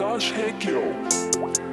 Josh Heckel.